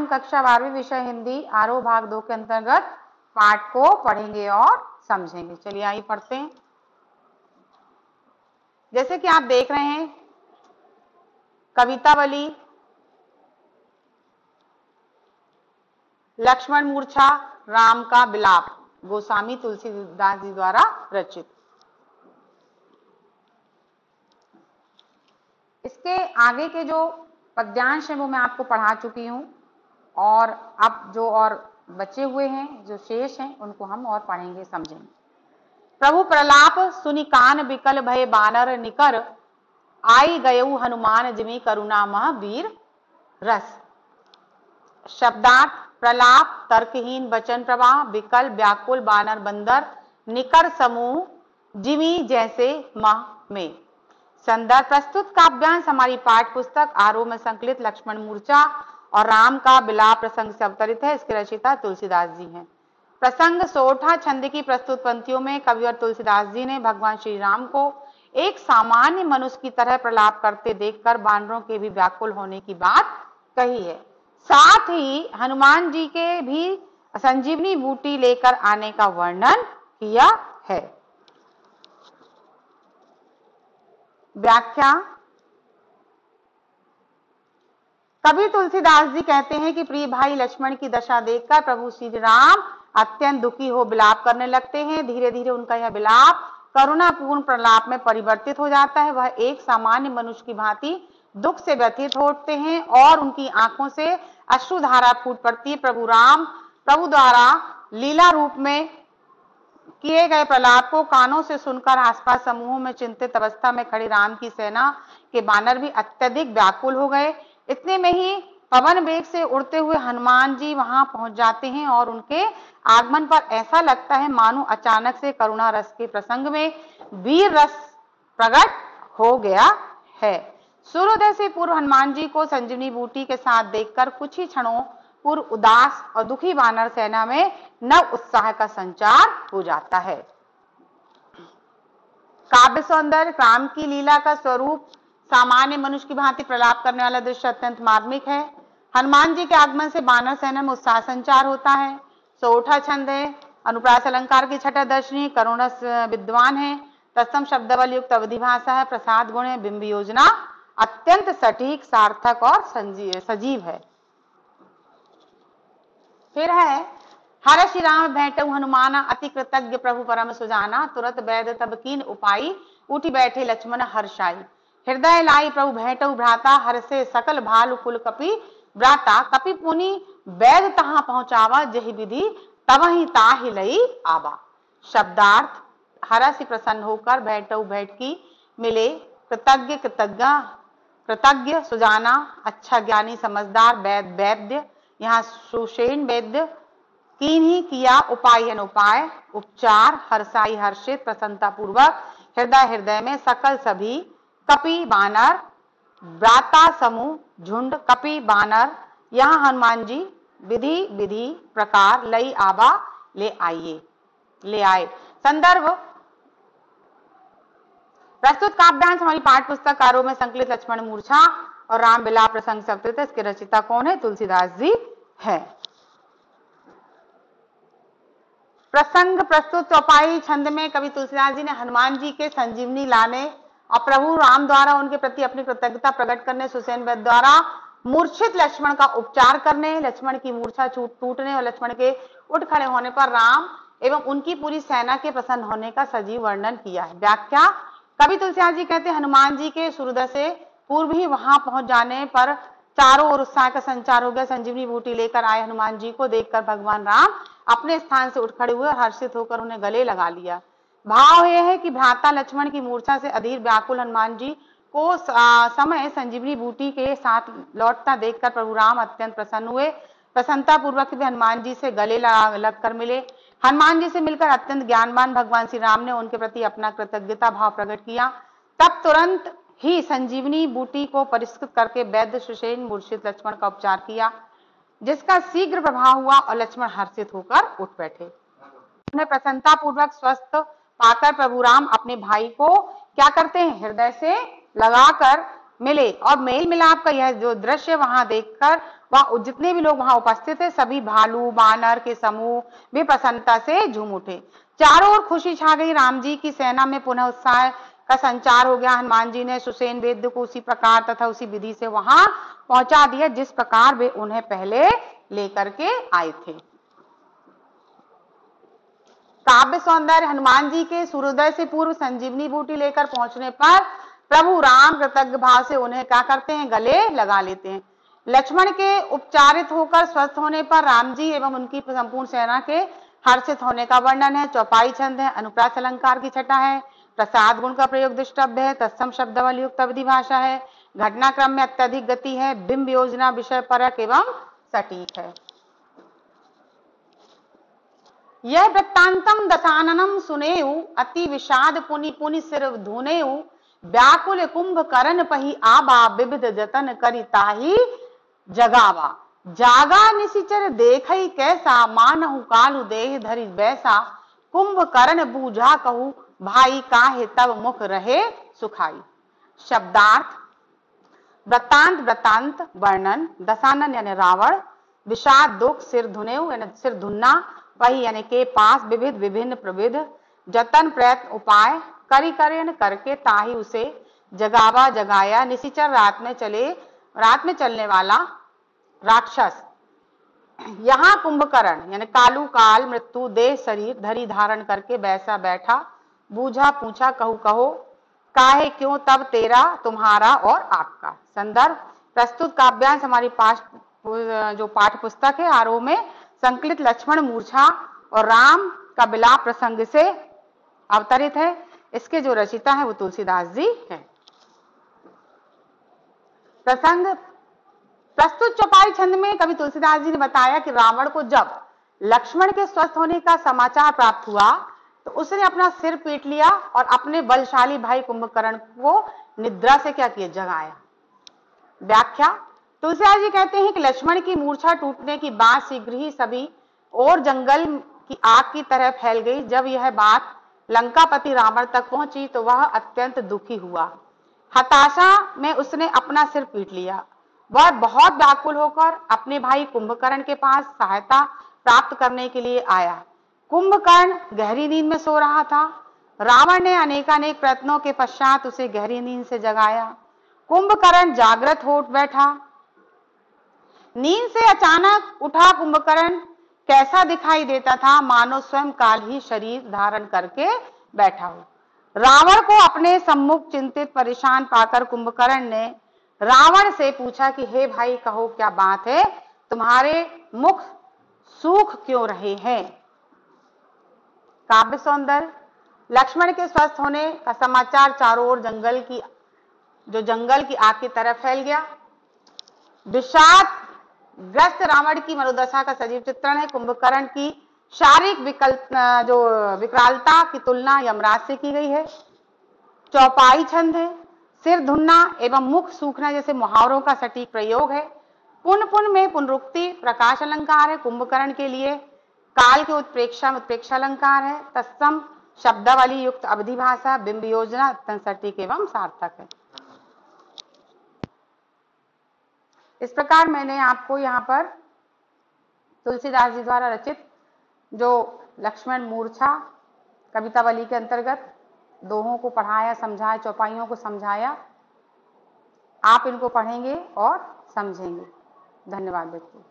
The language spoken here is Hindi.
हम कक्षा बारहवीं विषय हिंदी आरोह भाग दो के अंतर्गत पाठ को पढ़ेंगे और समझेंगे। चलिए आइए पढ़ते हैं। जैसे कि आप देख रहे हैं, कवितावली, लक्ष्मण मूर्छा, राम का बिलाप, गोस्वामी तुलसीदास जी द्वारा रचित। इसके आगे के जो पद्यांश है, वो मैं आपको पढ़ा चुकी हूँ। और अब जो और बचे हुए हैं, जो शेष हैं, उनको हम और पढ़ेंगे, समझेंगे। प्रभु प्रलाप सुनि कान बिकल भय बानर निकर, आई गयु हनुमान जिमी करुणा मह वीर रस। शब्दार्थ, प्रलाप, तर्कहीन वचन प्रवाह, विकल व्याकुल बानर बंदर, निकर समूह, जिमी जैसे मह में। संदर्भ प्रस्तुत काव्यांश, हमारी पाठ पुस्तक आरोह में संकलित लक्ष्मण मूर्चा और राम का बिलाप प्रसंग से अवतरित है। इसके रचिता तुलसीदास जी हैं। प्रसंग सोठा छंद की प्रस्तुत पंक्तियों में कवि और तुलसीदास जी ने भगवान श्री राम को एक सामान्य मनुष्य की तरह प्रलाप करते देखकर बानरों के भी व्याकुल होने की बात कही है। साथ ही हनुमान जी के भी संजीवनी बूटी लेकर आने का वर्णन किया है। व्याख्या कभी तुलसीदास जी कहते हैं कि प्रिय भाई लक्ष्मण की दशा देखकर प्रभु श्री राम अत्यंत दुखी हो बिलाप करने लगते हैं। धीरे धीरे उनका यह बिलाप करुणापूर्ण प्रलाप में परिवर्तित हो जाता है। वह एक सामान्य मनुष्य की भांति दुख से व्यथित होते हैं और उनकी आँखों से अश्रुधारा फूट पड़ती है। प्रभु राम, प्रभु द्वारा लीला रूप में किए गए प्रलाप को कानों से सुनकर आसपास समूहों में चिंतित अवस्था में खड़ी राम की सेना के बानर भी अत्यधिक व्याकुल हो गए। इतने में ही पवन वेग से उड़ते हुए हनुमान जी वहाँ पहुँच जाते हैं और उनके आगमन पर ऐसा लगता है मानो अचानक से करुणा रस के प्रसंग में वीर रस प्रकट हो गया है। सूर्योदय से पूर्व हनुमान जी को संजीवनी बूटी के साथ देखकर कुछ ही क्षणों पूर्व उदास और दुखी वानर सेना में नव उत्साह का संचार हो जाता है। काव्य सौंदर्य राम की लीला का स्वरूप सामान्य मनुष्य की भांति प्रलाप करने वाला दृश्य अत्यंत मार्मिक है। हनुमान जी के आगमन से बानर सेना में उत्साह संचार होता है। सोठा छंद है। अनुप्रास अलंकार की छठा दर्शनी करुण विद्वान है। तत्सम शब्द बल युक्त अवधि भाषा है। प्रसाद गुण है। बिंब योजना अत्यंत सटीक, सार्थक और सजीव है। फिर है, हर श्री राम भेंट हनुमाना, अति कृतज्ञ प्रभु परम सुजाना, तुरंत वैद तब कीन उपाई उठी बैठे लक्ष्मण हर्षाई हृदय लाई प्रभु भेंट भ्राता, हर से सकल भालु कुल कपि ब्राता। कपि पुनि वैद तहा पहुंचावा, जही विधि तब ही ताहि लई आबा शब्दार्थ हरा से प्रसन्न होकर बैठ बैठ की मिले। कृतज्ञ कृतज्ञ कृतज्ञ सुजाना अच्छा ज्ञानी समझदार, वैद वैद्य, यहाँ सुषेण वैद्य तीन ही किया उपाय उपाय, उपचार हर्षाई हर्षित प्रसन्नता पूर्वक हृदय हृदय में सकल सभी कपि बानर व्राता समूह, झुंड, कपि बानर, यहाँ हनुमान जी विधि विधि प्रकार लई आबा ले आइए, ले आए। संदर्भ। प्रस्तुत काव्यांश हमारी पाठ पुस्तक कारों में संकलित लक्ष्मण मूर्छा और राम बिला प्रसंग सप्त इसके रचिता कौन है? तुलसीदास जी है। प्रसंग प्रस्तुत, चौपाई छंद में कवि तुलसीदास जी ने हनुमान जी के संजीवनी लाने और प्रभु राम द्वारा उनके प्रति अपनी कृतज्ञता प्रकट करने, सुसेन वैद द्वारा मूर्छित लक्ष्मण का उपचार करने, लक्ष्मण की मूर्छा टूटने और लक्ष्मण के उठ खड़े होने पर राम एवं उनकी पूरी सेना के प्रसन्न होने का सजीव वर्णन किया है। व्याख्या, कवि तुलसिया जी कहते हनुमान जी के सूर्योदय से पूर्व ही वहाँ पहुँच जाने पर चारों ओर उत्साह का संचार हो गया। संजीवनी बूटी लेकर आए हनुमान जी को देखकर भगवान राम अपने स्थान से उठ खड़े हुए हर्षित होकर उन्हें गले लगा लिया। भाव यह है कि भ्राता लक्ष्मण की मूर्छा से अधीर व्याकुल हनुमान जी को समय संजीवनी बूटी के साथ लौटता देखकर प्रभु राम अत्यंत प्रसन्न हुए। प्रसन्नता पूर्वक भी हनुमान जी से गले लग कर मिले। हनुमान जी से मिलकर अत्यंत ज्ञानवान भगवान श्री राम ने उनके प्रति अपना कृतज्ञता भाव प्रकट किया। तब तुरंत ही संजीवनी बूटी को परिष्कृत करके वैद्य सुषेन मूर्छित लक्ष्मण का उपचार किया, जिसका शीघ्र प्रभाव हुआ और लक्ष्मण हर्षित होकर उठ बैठे। उन्हें प्रसन्नता पूर्वक स्वस्थ पाकर प्रभु राम अपने भाई को क्या करते हैं? हृदय से लगाकर मिले। और मेल मिलाप का यह जो दृश्य वहाँ देखकर, वहाँ जितने भी लोग वहाँ उपस्थित थे, सभी भालू, बानर के समूह भी प्रसन्नता से झूम उठे। चारों ओर खुशी छा गई। राम जी की सेना में पुनः उत्साह का संचार हो गया। हनुमान जी ने सुसेन वेद को उसी प्रकार तथा उसी विधि से वहाँ पहुँचा दिया, जिस प्रकार वे उन्हें पहले लेकर के आए थे। काव्य सौंदर्य हनुमान जी के सूर्योदय से पूर्व संजीवनी बूटी लेकर पहुँचने पर प्रभु राम कृतज्ञ भाव से उन्हें क्या करते हैं? गले लगा लेते हैं। लक्ष्मण के उपचारित होकर स्वस्थ होने पर राम जी एवं उनकी संपूर्ण सेना के हर्षित होने का वर्णन है। चौपाई छंद है, अनुप्रास अलंकार की छटा है, प्रसाद गुण का प्रयोग दृष्टव्य है, तत्सम शब्द युक्त अवधि भाषा है, घटनाक्रम में अत्यधिक गति है, बिंब योजना विषय परक एवं सटीक है। यह वृत्तांतम दशाननम सुनेऊ अति विषाद पुनि पुनि सिर धुनेऊ व्याकुल कुंभ करण पही आबा विविध जतन करिताही जगावा। जागा निशिचर देख कैसा, मानहु कालु देह धरि बैसा। कुंभ करण बूझा कहू, भाई काहे तब मुख रहे सुखाई। शब्दार्थ, वृत्तांत वृत्तांत, वर्णन, दशानन यानी रावण, विषाद दुख सिर धुने यानी सिर धुन्ना वही यानी के पास विविध, विभिन्न प्रविध, जतन प्रयत्न उपाय करी करेन करके ताही उसे जगावा जगाया। निशिचर रात में चले, रात में चलने वाला राक्षस। यहाँ कुंभकर्ण, यानी कालू काल, मृत्यु, देह, शरीर, धरी धारण करके बैसा बैठा, बूझा पूछा, कहू, कहो, काहे, क्यों, तब तेरा, तुम्हारा और आपका। संदर्भ, प्रस्तुत काव्यांश हमारी पाठ, जो पाठ पुस्तक है, आरोह में संकलित लक्ष्मण मूर्छा और राम का बिलाप प्रसंग से अवतरित है। इसके जो रचिता है वो तुलसीदास जी है। प्रसंग, प्रस्तुत चौपाई छंद में कवि तुलसीदास जी ने बताया कि रावण को जब लक्ष्मण के स्वस्थ होने का समाचार प्राप्त हुआ तो उसने अपना सिर पीट लिया और अपने बलशाली भाई कुंभकर्ण को निद्रा से क्या किया? जगाया। व्याख्या तुलसीदास जी कहते हैं कि लक्ष्मण की मूर्छा टूटने की बात शीघ्र ही सभी और जंगल की आग की तरह फैल गई। जब यह बात लंकापति रावण तक पहुँची तो वह अत्यंत दुखी हुआ। हताशा में उसने अपना सिर पीट लिया। वह बहुत व्याकुल होकर अपने भाई कुंभकर्ण के पास सहायता प्राप्त करने के लिए आया। कुंभकर्ण गहरी नींद में सो रहा था। रावण ने अनेकानेक प्रयत्नों के पश्चात उसे गहरी नींद से जगाया। कुंभकर्ण जागृत हो बैठा। नींद से अचानक उठा कुंभकर्ण, कैसा दिखाई देता था, मानो स्वयं काल ही शरीर धारण करके बैठा हो। रावण को अपने सम्मुख चिंतित परेशान पाकर कुंभकर्ण ने रावण से पूछा कि, हे भाई, कहो, क्या बात है? तुम्हारे मुख सूख क्यों रहे हैं? काव्य सौंदर्य, लक्ष्मण के स्वस्थ होने का समाचार चारों ओर जंगल की, जो जंगल की आग की तरफ़ फैल गया। विषाद ग्रस्त रावण की मनोदशा का सजीव चित्रण है। कुंभकर्ण की शारीरिक विकल्प जो विकरालता की तुलना यमराज से की गई है। चौपाई छंद है। सिर धुनना एवं मुख सूखना जैसे मुहावरों का सटीक प्रयोग है। पुन पुन में पुनरुक्ति, प्रकाश अलंकार है। कुंभकर्ण के लिए काल के उत्प्रेक्षा उत्प्रेक्षा अलंकार है। तत्सम, शब्दावली युक्त अवधि भाषा बिंब योजना सटीक एवं सार्थक है। इस प्रकार मैंने आपको यहाँ पर तुलसीदास जी द्वारा रचित जो लक्ष्मण मूर्छा कवितावली के अंतर्गत दोहों को पढ़ाया, समझाया, चौपाइयों को समझाया, आप इनको पढ़ेंगे और समझेंगे। धन्यवाद व्यक्ति